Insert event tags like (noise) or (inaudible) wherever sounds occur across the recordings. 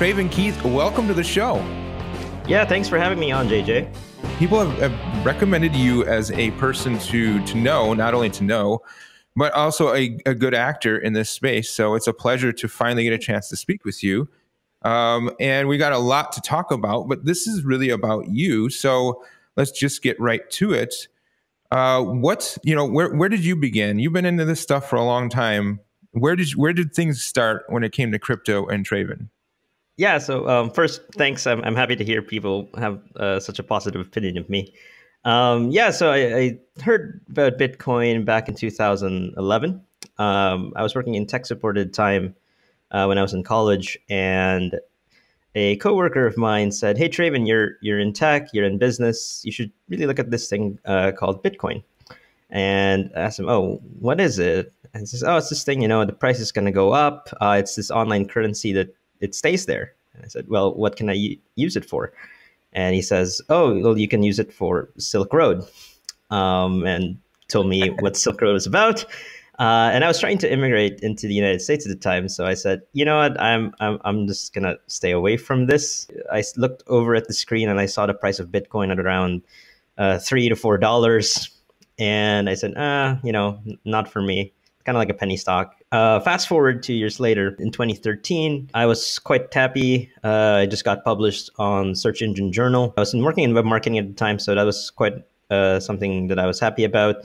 Travin Keith, welcome to the show. Yeah, thanks for having me on, JJ. People have, have recommended you as a person to to know, not only to know, but also a, a good actor in this space. So it's a pleasure to finally get a chance to speak with you. Um, and we got a lot to talk about, but this is really about you. So let's just get right to it. Uh, what's you know where where did you begin? You've been into this stuff for a long time. Where did where did things start when it came to crypto and Travin? Yeah. So um, first, thanks. I'm I'm happy to hear people have uh, such a positive opinion of me. Um, yeah. So I, I, heard about Bitcoin back in 2011. Um, I was working in tech support at the time uh, when I was in college, and a coworker of mine said, "Hey, Travin, you're you're in tech, you're in business. You should really look at this thing uh, called Bitcoin." And I asked him, "Oh, what is it?" And he says, "Oh, it's this thing. You know, the price is going to go up. Uh, it's this online currency that it stays there." And I said, "Well, what can I use it for?" And he says, "Oh, well, you can use it for Silk Road," um, and told me (laughs) what Silk Road was about. Uh, and I was trying to immigrate into the United States at the time, so I said, "You know what? I'm I'm I'm just gonna stay away from this." I looked over at the screen and I saw the price of Bitcoin at around uh, three to four dollars, and I said, "Ah, you know, not for me." Kind of like a penny stock. Uh, fast forward two years later, in 2013, I was quite happy. Uh, I just got published on Search Engine Journal. I was working in web marketing at the time, so that was quite uh, something that I was happy about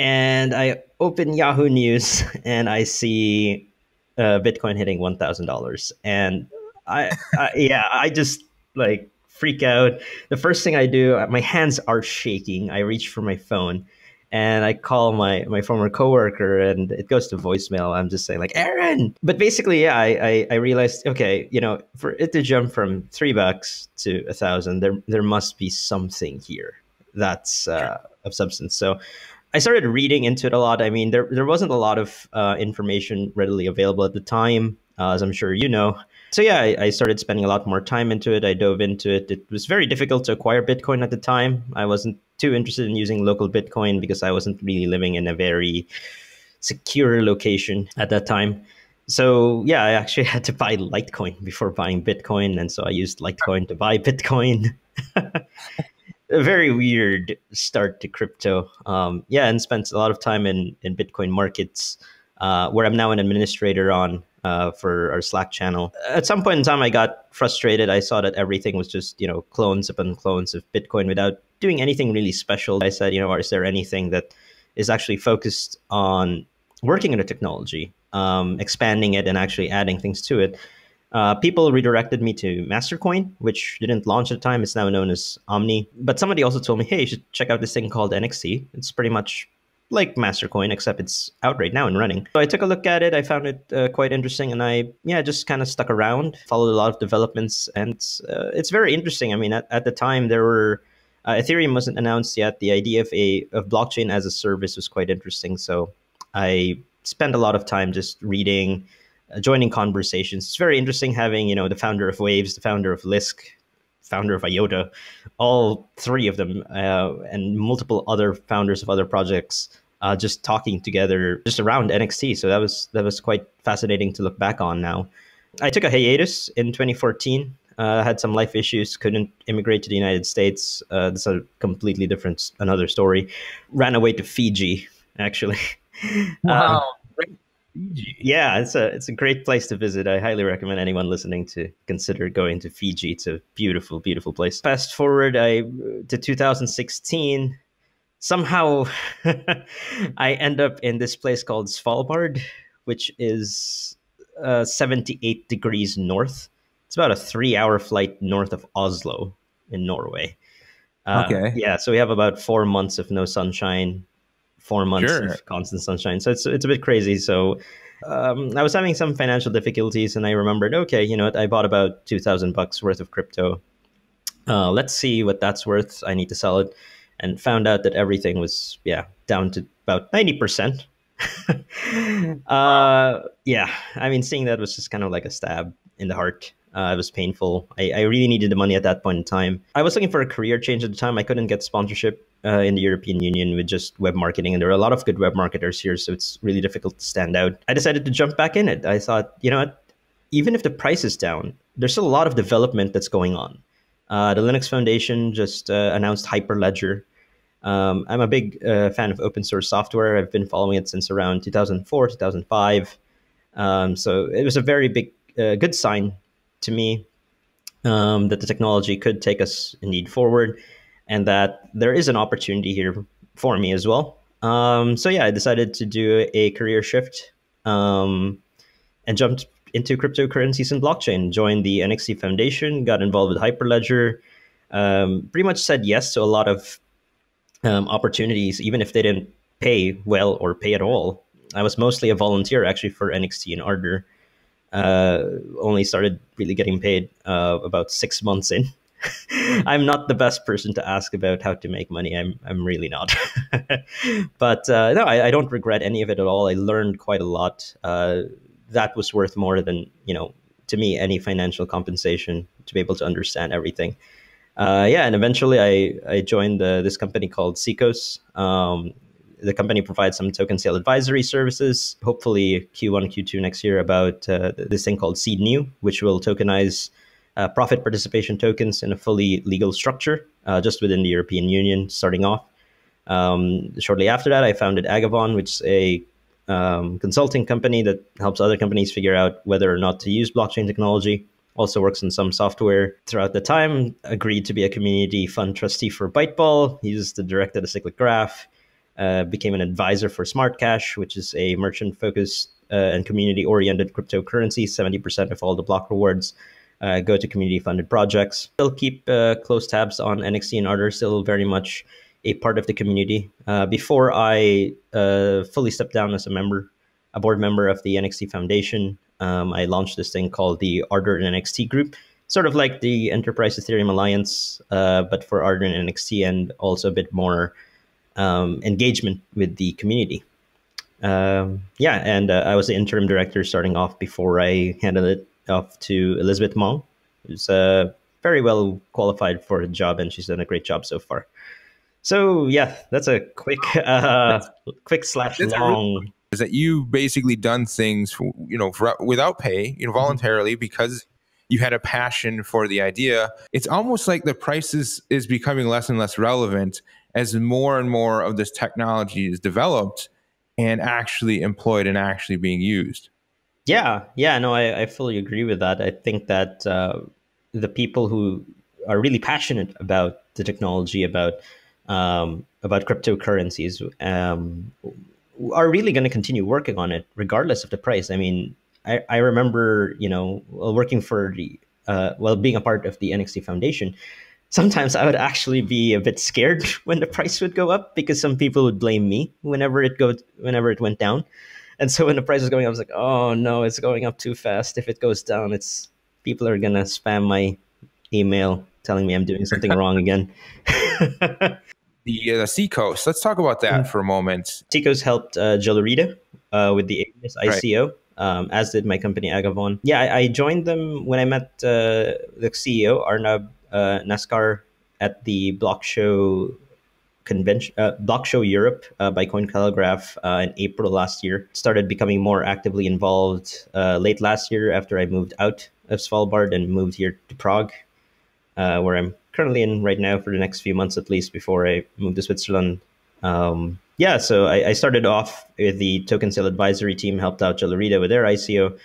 and I open Yahoo News (laughs) and I see uh, Bitcoin hitting one thousand dollars, and I, I, yeah, I just like freak out. The first thing I do, my hands are shaking. I reach for my phone, and I call my my former coworker, and it goes to voicemail. I'm just saying like Aaron, but basically, yeah, I I, I realized okay, you know, for it to jump from three bucks to a thousand, there there must be something here that's uh, of substance. So I started reading into it a lot. I mean, there there wasn't a lot of uh, information readily available at the time, uh, as I'm sure you know. So yeah, I, I, started spending a lot more time into it. I dove into it. It was very difficult to acquire Bitcoin at the time. I wasn't too interested in using local Bitcoin because I wasn't really living in a very secure location at that time. So yeah, I actually (laughs) had to buy Litecoin before buying Bitcoin, and so I used Litecoin to buy Bitcoin. (laughs) a very weird start to crypto. Um, yeah, and spent a lot of time in in Bitcoin markets, uh, where I'm now an administrator on uh, for our Slack channel. At some point in time, I got frustrated. I saw that everything was just you know clones upon clones of Bitcoin without doing anything really special. I said, you know, is there anything that is actually focused on working in the technology, um, expanding it, and actually adding things to it? Uh, people redirected me to Mastercoin, which didn't launch at the time. It's now known as Omni. But somebody also told me, hey, you should check out this thing called NXT. It's pretty much like Mastercoin, except it's out right now and running. So I took a look at it. I found it uh, quite interesting, and I yeah just kind of stuck around, followed a lot of developments, and uh, it's very interesting. I mean, at, at the time there were uh, Ethereum wasn't announced yet. The idea of a of blockchain as a service was quite interesting. So I spent a lot of time just reading joining conversations. It's very interesting having you know the founder of Waves, the founder of Lisk, founder of IOTA, all three of them, uh, and multiple other founders of other projects. Uh, just talking together just around NXT. So that was that was quite fascinating to look back on now. I took a hiatus in 2014. Uh, had some life issues, couldn't immigrate to the United States. Uh, that's a completely different, another story. Ran away to Fiji, actually. (laughs) Wow. Um, Fiji. Yeah, it's a it's a great place to visit. I highly recommend anyone listening to consider going to Fiji. It's a beautiful, beautiful place. Fast forward, I to 2016. Somehow, (laughs) I end up in this place called Svalbard, which is uh, 78 degrees north. It's about a three-hour flight north of Oslo in Norway. Uh, okay. Yeah, so we have about four months of no sunshine four months sure. of constant sunshine. So it's it's a bit crazy. So um, I was having some financial difficulties, and I remembered, okay, you know what? I bought about two thousand bucks worth of crypto. Uh, let's see what that's worth. I need to sell it, and found out that everything was yeah down to about ninety percent. (laughs) uh, yeah, I mean, seeing that was just kind of like a stab in the heart. Uh, it was painful. I, I really needed the money at that point in time. I was looking for a career change at the time. I couldn't get sponsorship uh, in the European Union with just web marketing, and there are a lot of good web marketers here, so it's really difficult to stand out. I decided to jump back in it. I thought, you know what, even if the price is down, there's still a lot of development that's going on. Uh, the Linux Foundation just uh, announced Hyperledger. Um, I'm a big uh, fan of open source software. I've been following it since around 2004, 2005. Um, so it was a very big, uh, good sign to me um, that the technology could take us indeed forward and that there is an opportunity here for me as well. Um, so yeah, I decided to do a career shift um, and jumped into cryptocurrencies and blockchain. Joined the NXT Foundation, got involved with Hyperledger. Um, pretty much said yes to a lot of um, opportunities, even if they didn't pay well or pay at all. I was mostly a volunteer actually for NXT and Ardor. Uh, only started really getting paid uh, about six months in. (laughs) I'm not the best person to ask about how to make money. I'm I'm really not. (laughs) but uh, no, I, I, don't regret any of it at all. I learned quite a lot. Uh, that was worth more than you know to me any financial compensation to be able to understand everything. Uh, yeah, and eventually I I joined the, this company called SICOS. Um, the company provides some token sale advisory services. Hopefully Q1, Q2 next year about uh, this thing called Seed New, which will tokenize uh, profit participation tokens in a fully legal structure uh, just within the European Union starting off. Um, shortly after that, I founded Agavon, which is a um, consulting company that helps other companies figure out whether or not to use blockchain technology. Also works in some software. Throughout the time, agreed to be a community fund trustee for Byteball. He's the director of the Cyclic Graph. Uh, became an advisor for Smart Cash, which is a merchant-focused uh, and community-oriented cryptocurrency. Seventy percent of all the block rewards uh, go to community-funded projects. Still keep uh, close tabs on NXT and Ardor. Still very much a part of the community. Uh, before I fully stepped down as a member, a board member of the NXT Foundation, um, I launched this thing called the Ardor and NXT Group, sort of like the Enterprise Ethereum Alliance, uh, but for Ardor and NXT, and also a bit more um, engagement with the community. Um, yeah, and uh, I was the interim director starting off before I handed it off to Elizabeth Mong, who's uh, very well qualified for the job, and she's done a great job so far. So yeah, that's a quick, (laughs) uh, quick slash long. Is that you basically done things, for, you know, for, without pay, you know, mm-hmm. voluntarily mm-hmm. because you had a passion for the idea. It's almost like the prices is becoming less and less relevant as more and more of this technology is developed and actually employed and actually being used. Yeah, yeah, no, I, I fully agree with that. I think that uh, the people who are really passionate about the technology, about um, about cryptocurrencies um, are really going to continue working on it regardless of the price. I mean, I, I remember, you know, working for the, uh, well, being a part of the NXT Foundation, sometimes I would actually be a bit scared (laughs) when the price would go up because some people would blame me whenever it go whenever it went down. And so when the price was going up, I was like, oh no, it's going up too fast. If it goes down, it's people are gonna spam my email telling me I'm doing something wrong again. (laughs) the uh, SICOS. Let's talk about that mm. for a moment. SICOS helped uh, Jelurida uh, with the ICO. Right. Um, as did my company Agavon. Yeah, I, I joined them when I met uh, the CEO Arnab uh, Naskar at the Block Show convention, uh, Block Show Europe uh, by Cointelegraph uh, in April last year. Started becoming more actively involved uh, late last year after I moved out of Svalbard and moved here to Prague, uh, where I'm currently in right now for the next few months at least before I move to Switzerland. Um, yeah, so I, I, started off with the token sale advisory team, helped out Jelurida with their ICO,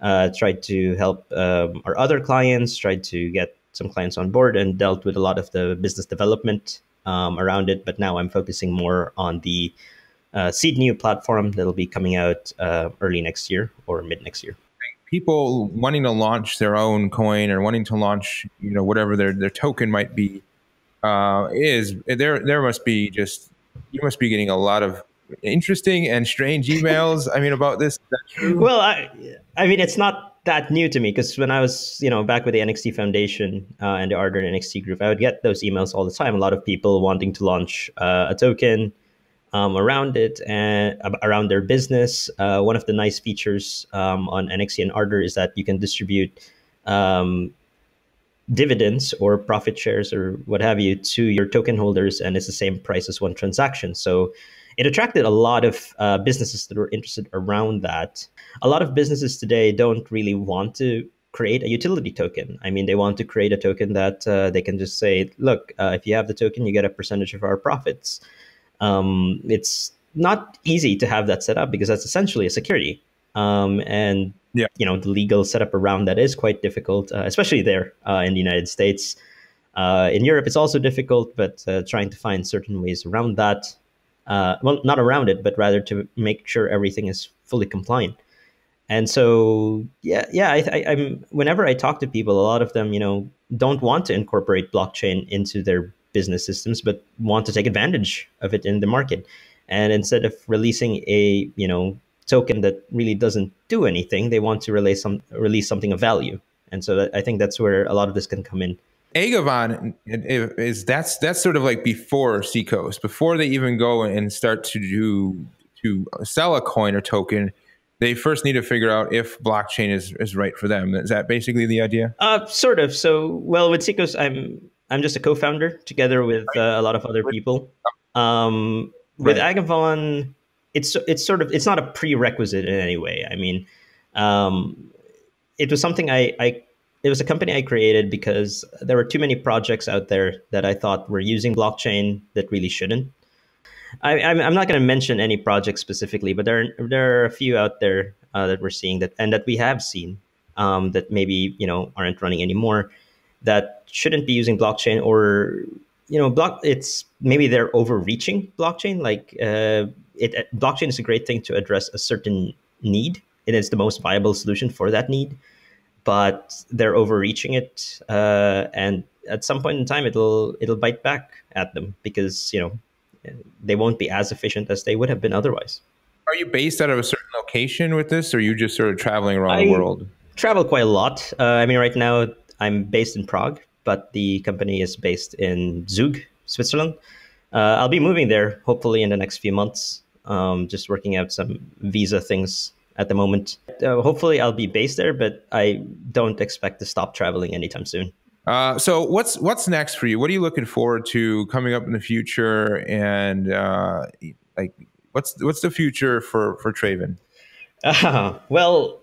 uh, tried to help um, our other clients, tried to get some clients on board, and dealt with a lot of the business development um, around it. But now I'm focusing more on the uh, Seed New platform that'll be coming out uh, early next year or mid next year people wanting to launch their own coin or wanting to launch, you know, whatever their, their token might be, uh, is there there must be just you must be getting a lot of interesting and strange emails. I mean, about this. Well, I I mean, it's not that new to me because when I was you know back with the NXT Foundation uh, and the Ardor NXT group, I would get those emails all the time. A lot of people wanting to launch uh, a token um, around it and around their business. Uh, one of the nice features um, on NXT and Ardor is that you can distribute um, dividends or profit shares or what have you to your token holders, and it's the same price as one transaction. So it attracted a lot of uh, businesses that were interested around that. A lot of businesses today don't really want to create a utility token. I mean, they want to create a token that uh, they can just say, look, uh, if you have the token, you get a percentage of our profits. Um, it's not easy to have that set up because that's essentially a security. Um, and yeah. you know the legal setup around that is quite difficult, uh, especially there uh, in the United States. Uh, in Europe, it's also difficult, but uh, trying to find certain ways around that. Uh, well, not around it, but rather to make sure everything is fully compliant. And so yeah yeah I, am whenever i talk to people a lot of them you know don't want to incorporate blockchain into their business systems but want to take advantage of it in the market. And instead of releasing a you know token that really doesn't do anything they want to release some release something of value. And so that, i think that's where a lot of this can come in Agavon is that's that's sort of like before SICOS, before they even go and start to do to sell a coin or token they first need to figure out if blockchain is, is right for them. Is that basically the idea? Uh, sort of. So, well, with SICOS, I'm I'm just a co-founder together with uh, a lot of other people. Um, with right. Agavon, it's it's sort of it's not a prerequisite in any way. I mean, um, it was something I, I it was a company I created because there were too many projects out there that I thought were using blockchain that really shouldn't. I, am not going to mention any projects specifically, but there are, there are a few out there uh, that we're seeing that and that we have seen um, that maybe you know aren't running anymore that shouldn't be using blockchain or you know block it's maybe they're overreaching blockchain like uh, it blockchain is a great thing to address a certain need and it is the most viable solution for that need but they're overreaching it uh, and at some point in time it'll it'll bite back at them because you know they won't be as efficient as they would have been otherwise. Are you based out of a certain location with this, or are you just sort of traveling around I the world? Travel quite a lot. Uh, I mean, right now I'm based in Prague, but the company is based in Zug, Switzerland. Uh, I'll be moving there hopefully in the next few months. Um, just working out some visa things at the moment. Uh, hopefully, I'll be based there, but I don't expect to stop traveling anytime soon. Uh, so what's what's next for you? What are you looking forward to coming up in the future? And uh, like, what's what's the future for for Travin? Uh, well,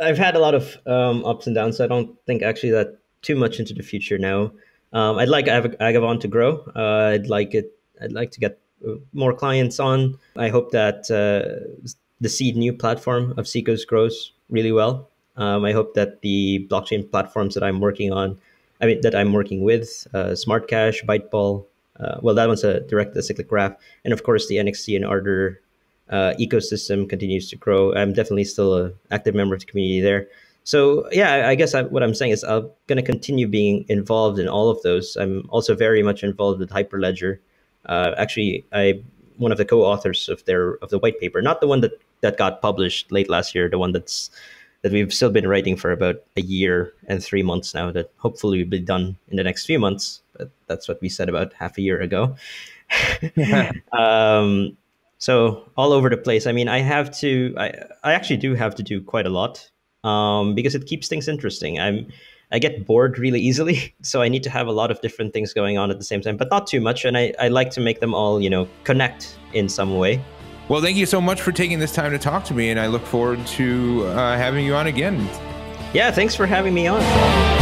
I've had a lot of um, ups and downs. So I don't think actually that too much into the future now. Um, I'd like Agavon to grow. Uh, I'd like it. I'd like to get uh, more clients on. I hope that uh, the seed new platform of SICOS grows really well. Um, I hope that the blockchain platforms that I'm working on I mean, that I'm working with, uh, Smart Cash, Byteball. Uh, well, that one's a direct acyclic graph, and of course the NXT and Ardor uh, ecosystem continues to grow. I'm definitely still an active member of the community there. So yeah, I guess I, what I'm saying is I'm going to continue being involved in all of those. I'm also very much involved with Hyperledger. Uh, actually, I'm one of the co-authors of their of the white paper, not the one that that got published late last year, the one that's that we've still been writing for about a year and three months now that hopefully will be done in the next few months. But that's what we said about half a year ago. (laughs) (laughs) um, so all over the place. I mean, I have to, I, I actually do have to do quite a lot um, because it keeps things interesting. I'm, I get bored really easily. (laughs) So I need to have a lot of different things going on at the same time, but not too much. And I, I like to make them all, you know, connect in some way. Well, thank you so much for taking this time to talk to me, and I look forward to uh, having you on again. Yeah, thanks for having me on.